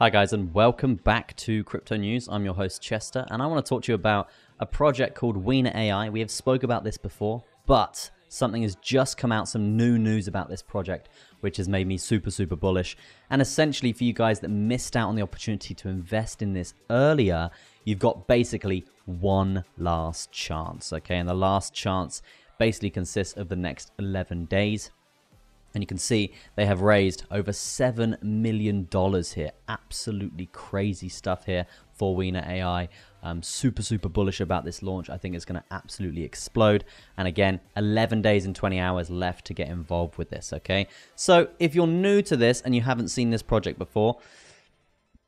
Hi, guys, and welcome back to Crypto News. I'm your host, Chester, and I want to talk to you about a project called Wiener AI. We have spoke about this before, but something has just come out, some new news about this project, which has made me super, super bullish. And essentially, for you guys that missed out on the opportunity to invest in this earlier, you've got basically one last chance, okay? And the last chance basically consists of the next 11 days. And you can see they have raised over $7 million here. Absolutely crazy stuff here for Wiener AI. I'm super, super bullish about this launch. I think it's going to absolutely explode. And again, 11 days and 20 hours left to get involved with this, okay? So if you're new to this and you haven't seen this project before,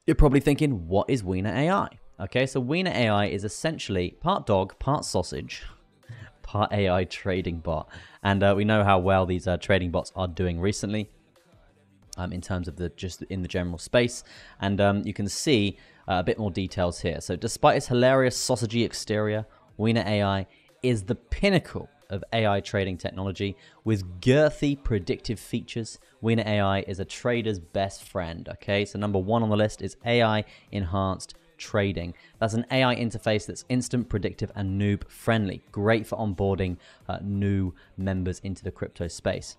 you're probably thinking, what is Wiener AI? Okay, so Wiener AI is essentially part dog, part sausage, part AI trading bot. And uh, we know how well these uh, trading bots are doing recently. Um, in terms of the just in the general space, and um, you can see uh, a bit more details here. So, despite its hilarious sausagey exterior, Wiener AI is the pinnacle of AI trading technology with girthy predictive features. Wiener AI is a trader's best friend. Okay, so number one on the list is AI enhanced trading. That's an AI interface that's instant, predictive, and noob friendly. Great for onboarding uh, new members into the crypto space.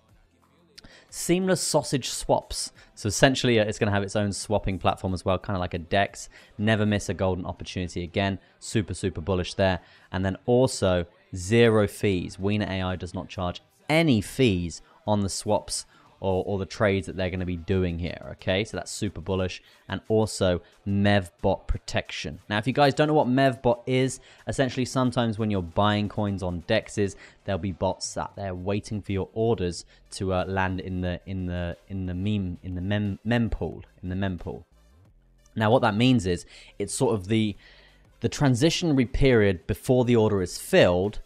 Seamless sausage swaps. So essentially, uh, it's going to have its own swapping platform as well, kind of like a DEX. Never miss a golden opportunity again. Super, super bullish there. And then also zero fees. Wiener AI does not charge any fees on the swaps or, or the trades that they're going to be doing here. Okay, so that's super bullish. And also MEVBot protection. Now, if you guys don't know what MEVBot is, essentially sometimes when you're buying coins on dexes, there'll be bots sat there waiting for your orders to uh, land in the in the in the meme in the mem mempool in the mempool. Now, what that means is it's sort of the the transitionary period before the order is filled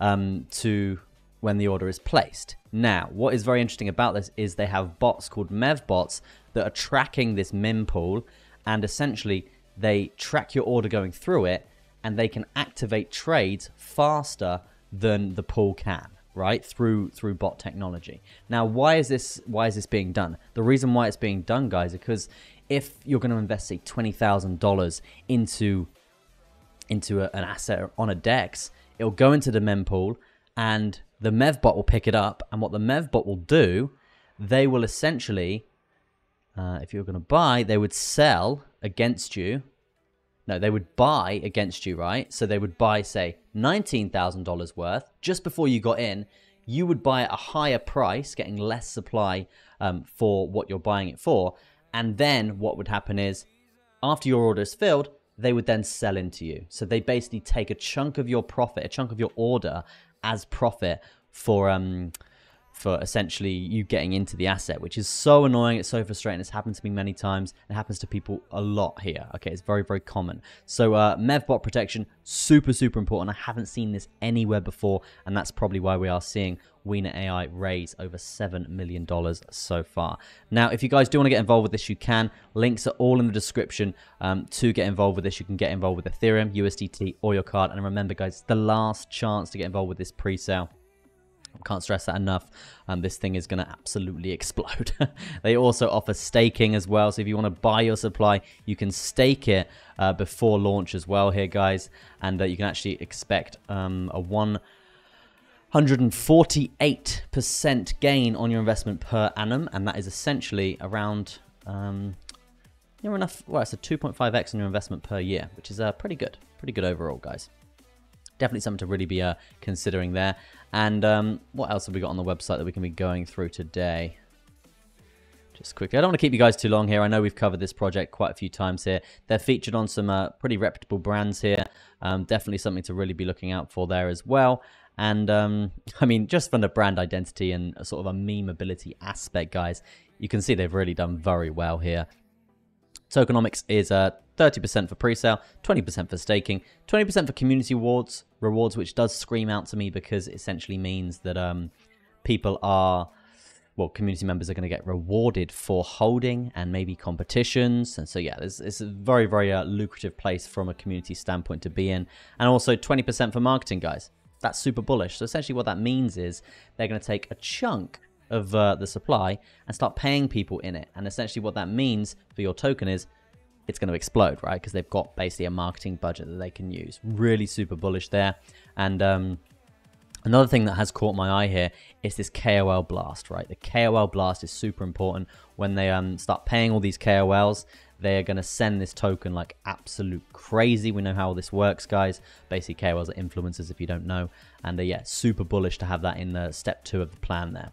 um, to when the order is placed. Now, what is very interesting about this is they have bots called MEVBots that are tracking this mempool and essentially they track your order going through it and they can activate trades faster than the pool can right through through bot technology now why is this why is this being done the reason why it's being done guys is because if you're going to invest say $20000 into into a, an asset on a dex it'll go into the mempool and the MEVBot will pick it up, and what the MEVBot will do, they will essentially, uh, if you're going to buy, they would sell against you. No, they would buy against you, right? So they would buy, say, $19,000 worth just before you got in. You would buy at a higher price, getting less supply um, for what you're buying it for. And then what would happen is, after your order is filled, they would then sell into you. So they basically take a chunk of your profit, a chunk of your order, as profit for um for essentially you getting into the asset, which is so annoying. It's so frustrating. It's happened to me many times. It happens to people a lot here. Okay, it's very, very common. So uh, MEVBot protection, super, super important. I haven't seen this anywhere before, and that's probably why we are seeing Wiener AI raise over $7 million so far. Now, if you guys do want to get involved with this, you can. Links are all in the description um, to get involved with this. You can get involved with Ethereum, USDT, or your card. And remember, guys, the last chance to get involved with this pre-sale can't stress that enough. Um, this thing is going to absolutely explode. they also offer staking as well. So if you want to buy your supply, you can stake it uh, before launch as well here, guys. And uh, you can actually expect um, a 148% gain on your investment per annum. And that is essentially around... Um, near enough, well, it's a 2.5x on your investment per year, which is uh, pretty good. Pretty good overall, guys definitely something to really be uh, considering there. And um, what else have we got on the website that we can be going through today? Just quickly, I don't want to keep you guys too long here. I know we've covered this project quite a few times here. They're featured on some uh, pretty reputable brands here. Um, definitely something to really be looking out for there as well. And um, I mean, just from the brand identity and sort of a memeability aspect, guys, you can see they've really done very well here. Tokenomics is uh, 30% for pre-sale, 20% for staking, 20% for community rewards, rewards, which does scream out to me because it essentially means that um, people are, well, community members are going to get rewarded for holding and maybe competitions. And so, yeah, it's, it's a very, very uh, lucrative place from a community standpoint to be in. And also 20% for marketing, guys. That's super bullish. So essentially what that means is they're going to take a chunk of uh, the supply and start paying people in it. And essentially what that means for your token is it's going to explode, right? Because they've got basically a marketing budget that they can use. Really super bullish there. And um, Another thing that has caught my eye here is this KOL blast, right? The KOL blast is super important. When they um, start paying all these KOLs, they're going to send this token like absolute crazy. We know how all this works, guys. Basically, KOLs are influencers if you don't know. And uh, yeah, super bullish to have that in the step two of the plan there.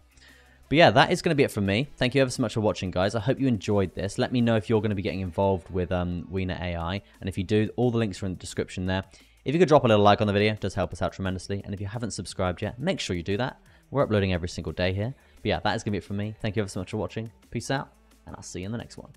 But yeah, that is going to be it from me. Thank you ever so much for watching, guys. I hope you enjoyed this. Let me know if you're going to be getting involved with um, Wiener AI. And if you do, all the links are in the description there. If you could drop a little like on the video, it does help us out tremendously. And if you haven't subscribed yet, make sure you do that. We're uploading every single day here. But yeah, that is going to be it from me. Thank you ever so much for watching. Peace out, and I'll see you in the next one.